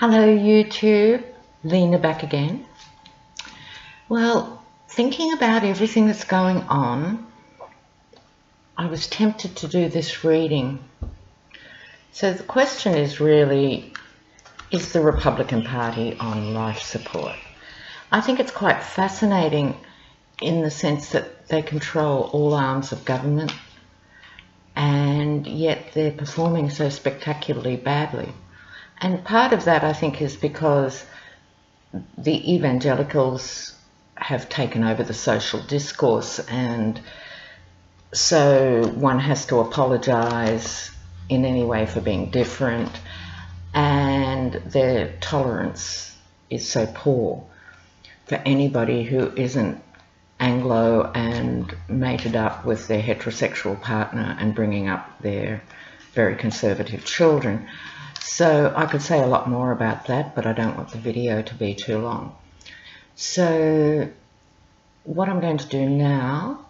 Hello YouTube, Lena back again. Well, thinking about everything that's going on, I was tempted to do this reading. So the question is really, is the Republican Party on life support? I think it's quite fascinating in the sense that they control all arms of government and yet they're performing so spectacularly badly. And part of that, I think, is because the evangelicals have taken over the social discourse, and so one has to apologize in any way for being different, and their tolerance is so poor for anybody who isn't Anglo and mated up with their heterosexual partner and bringing up their very conservative children. So I could say a lot more about that, but I don't want the video to be too long. So what I'm going to do now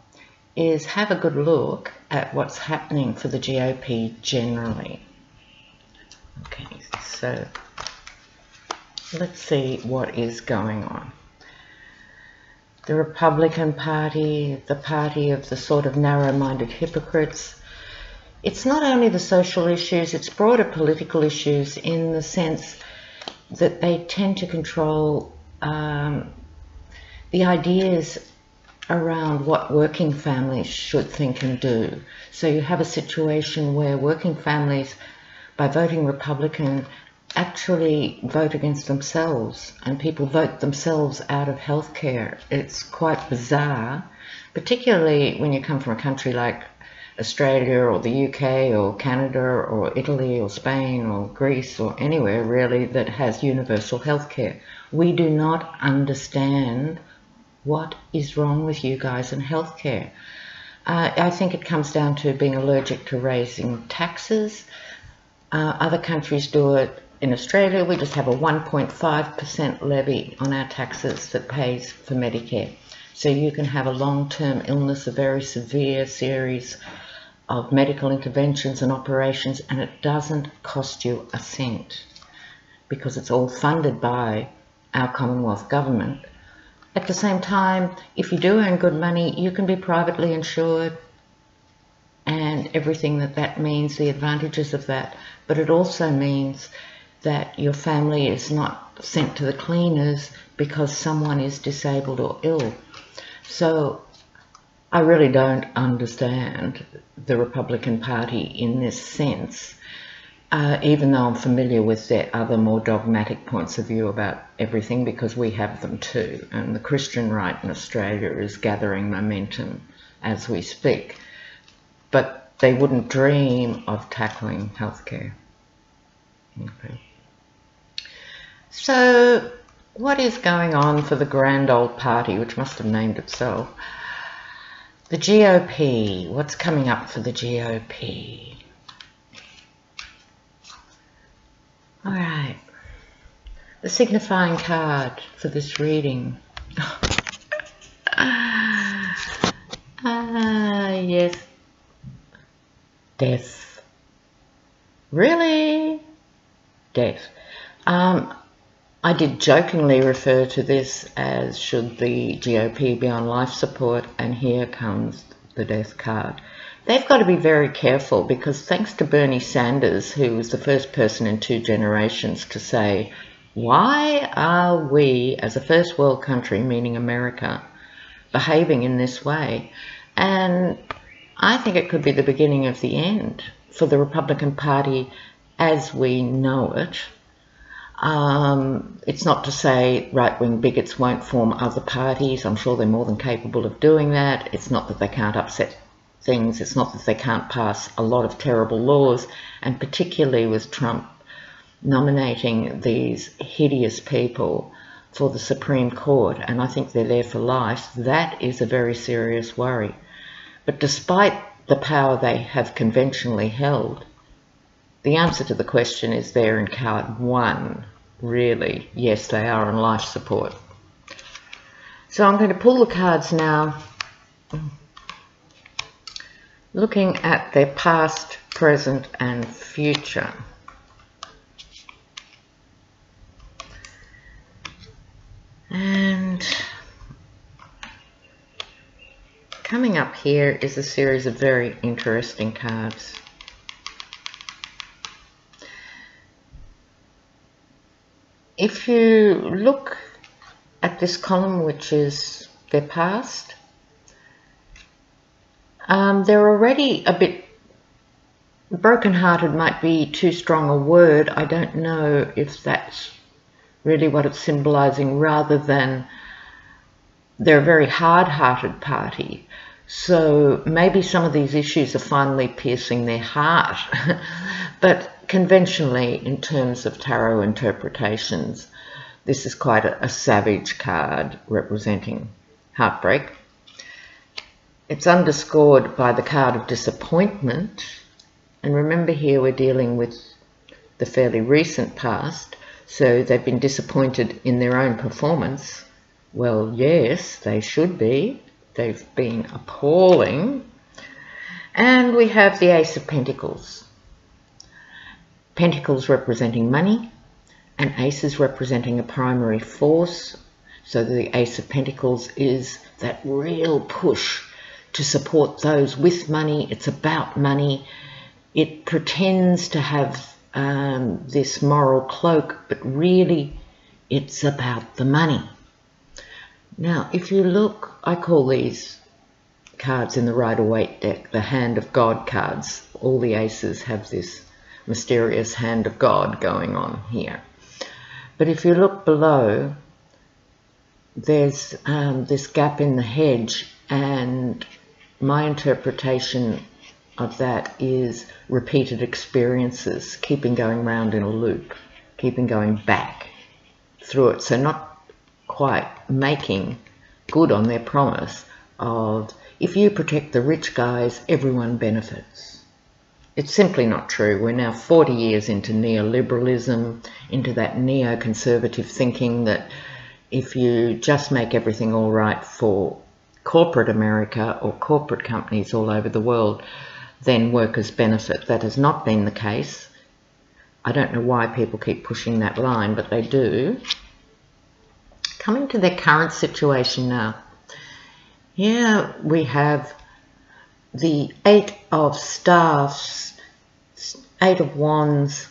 is have a good look at what's happening for the GOP generally. Okay, so let's see what is going on. The Republican Party, the party of the sort of narrow-minded hypocrites, it's not only the social issues, it's broader political issues in the sense that they tend to control um, the ideas around what working families should think and do. So you have a situation where working families, by voting Republican, actually vote against themselves and people vote themselves out of healthcare. It's quite bizarre, particularly when you come from a country like Australia or the UK or Canada or Italy or Spain or Greece or anywhere really that has universal healthcare. We do not understand what is wrong with you guys in healthcare. Uh, I think it comes down to being allergic to raising taxes. Uh, other countries do it. In Australia, we just have a 1.5% levy on our taxes that pays for Medicare. So you can have a long-term illness, a very severe series of medical interventions and operations and it doesn't cost you a cent because it's all funded by our Commonwealth government. At the same time, if you do earn good money, you can be privately insured and everything that that means, the advantages of that. But it also means that your family is not sent to the cleaners because someone is disabled or ill. So I really don't understand the Republican Party in this sense, uh, even though I'm familiar with their other more dogmatic points of view about everything because we have them too. And the Christian right in Australia is gathering momentum as we speak. But they wouldn't dream of tackling healthcare. Okay. So what is going on for the grand old party, which must have named itself? The GOP, what's coming up for the GOP? All right, the signifying card for this reading. ah, yes, death. Really? Death. Um, I did jokingly refer to this as should the GOP be on life support, and here comes the death card. They've got to be very careful because thanks to Bernie Sanders, who was the first person in two generations to say, why are we, as a first world country, meaning America, behaving in this way? And I think it could be the beginning of the end for the Republican Party as we know it, um, it's not to say right-wing bigots won't form other parties. I'm sure they're more than capable of doing that. It's not that they can't upset things. It's not that they can't pass a lot of terrible laws. And particularly with Trump nominating these hideous people for the Supreme Court, and I think they're there for life, that is a very serious worry. But despite the power they have conventionally held, the answer to the question is there in card one, really. Yes, they are on life support. So I'm going to pull the cards now, looking at their past, present and future. And coming up here is a series of very interesting cards. If you look at this column, which is their past, um, they're already a bit broken-hearted might be too strong a word. I don't know if that's really what it's symbolizing rather than they're a very hard-hearted party. So maybe some of these issues are finally piercing their heart. but conventionally, in terms of tarot interpretations, this is quite a, a savage card representing heartbreak. It's underscored by the card of disappointment. And remember here we're dealing with the fairly recent past. So they've been disappointed in their own performance well, yes, they should be. They've been appalling. And we have the Ace of Pentacles. Pentacles representing money and aces representing a primary force. So the Ace of Pentacles is that real push to support those with money. It's about money. It pretends to have um, this moral cloak, but really it's about the money. Now, if you look, I call these cards in the Rider-Waite deck the Hand of God cards. All the aces have this mysterious Hand of God going on here. But if you look below, there's um, this gap in the hedge and my interpretation of that is repeated experiences, keeping going round in a loop, keeping going back through it. So not quite making good on their promise of if you protect the rich guys, everyone benefits. It's simply not true. We're now 40 years into neoliberalism, into that neoconservative thinking that if you just make everything all right for corporate America or corporate companies all over the world, then workers benefit. That has not been the case. I don't know why people keep pushing that line, but they do coming to their current situation now. Here we have the Eight of Staffs, Eight of Wands.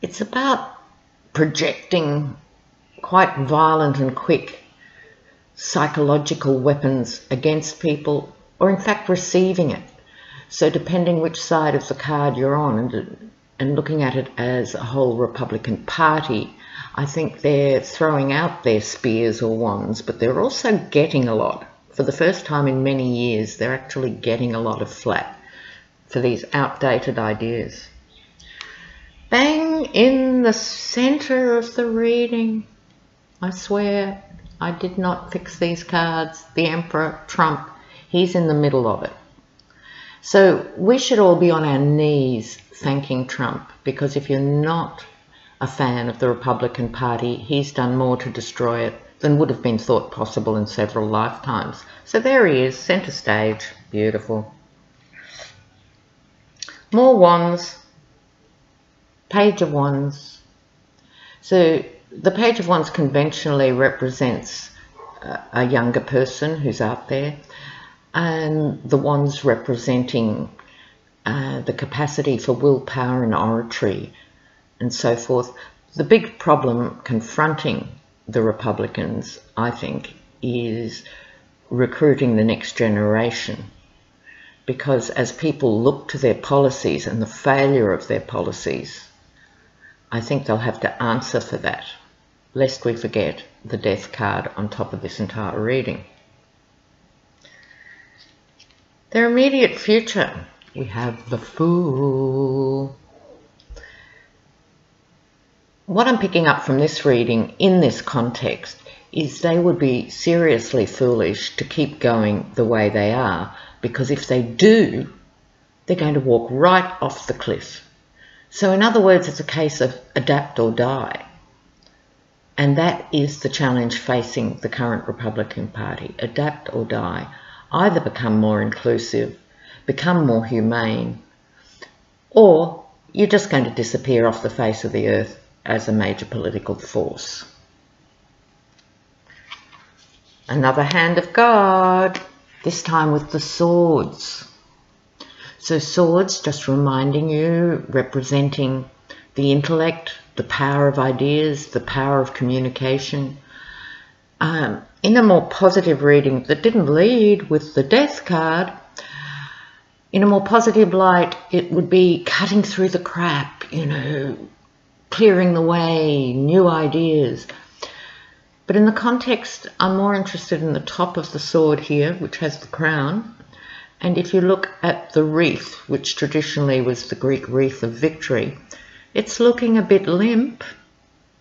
It's about projecting quite violent and quick psychological weapons against people, or in fact receiving it. So depending which side of the card you're on and, and looking at it as a whole Republican Party, I think they're throwing out their spears or wands, but they're also getting a lot. For the first time in many years, they're actually getting a lot of flat for these outdated ideas. Bang in the center of the reading. I swear I did not fix these cards. The Emperor, Trump, he's in the middle of it. So we should all be on our knees thanking Trump because if you're not a fan of the Republican Party, he's done more to destroy it than would have been thought possible in several lifetimes. So there he is, centre stage, beautiful. More wands, page of wands. So the page of wands conventionally represents a younger person who's out there and the wands representing uh, the capacity for willpower and oratory and so forth. The big problem confronting the Republicans, I think, is recruiting the next generation. Because as people look to their policies and the failure of their policies, I think they'll have to answer for that, lest we forget the death card on top of this entire reading. Their immediate future, we have the Fool. What I'm picking up from this reading in this context is they would be seriously foolish to keep going the way they are because if they do, they're going to walk right off the cliff. So in other words, it's a case of adapt or die. And that is the challenge facing the current Republican Party. Adapt or die. Either become more inclusive, become more humane, or you're just going to disappear off the face of the earth as a major political force. Another hand of God. this time with the swords. So swords, just reminding you, representing the intellect, the power of ideas, the power of communication. Um, in a more positive reading that didn't lead with the death card, in a more positive light, it would be cutting through the crap, you know, clearing the way, new ideas. But in the context, I'm more interested in the top of the sword here, which has the crown. And if you look at the wreath, which traditionally was the Greek wreath of victory, it's looking a bit limp.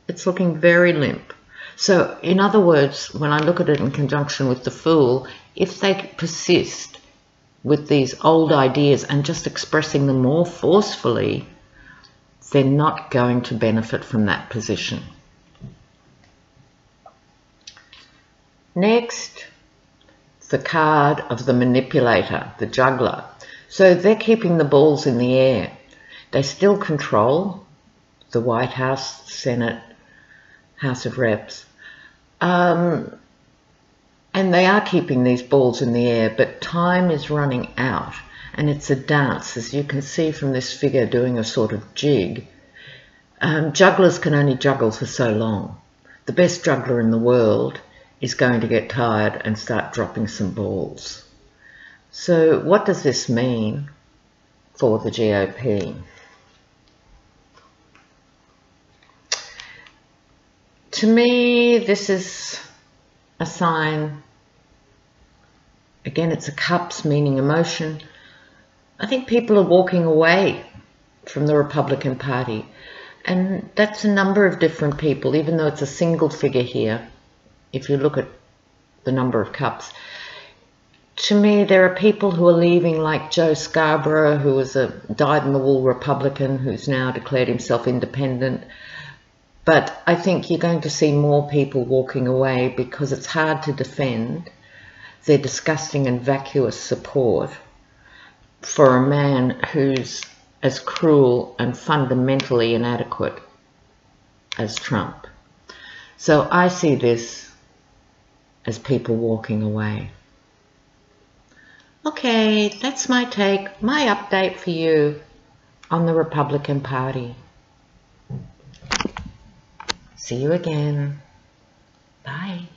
It's looking very limp. So, in other words, when I look at it in conjunction with the Fool, if they persist with these old ideas and just expressing them more forcefully, they're not going to benefit from that position. Next, the card of the manipulator, the juggler. So they're keeping the balls in the air. They still control the White House, Senate, House of Reps. Um, and they are keeping these balls in the air, but time is running out. And it's a dance, as you can see from this figure doing a sort of jig. Um, jugglers can only juggle for so long. The best juggler in the world is going to get tired and start dropping some balls. So what does this mean for the GOP? To me, this is a sign, again, it's a cups meaning emotion. I think people are walking away from the Republican Party. And that's a number of different people, even though it's a single figure here, if you look at the number of cups. To me, there are people who are leaving like Joe Scarborough, who was a dyed-in-the-wool Republican, who's now declared himself independent. But I think you're going to see more people walking away because it's hard to defend their disgusting and vacuous support for a man who's as cruel and fundamentally inadequate as Trump. So I see this as people walking away. Okay, that's my take, my update for you on the Republican Party. See you again. Bye.